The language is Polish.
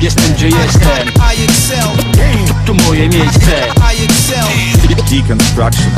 Jestem gdzie jestem. To moje miejsce. Deconstruction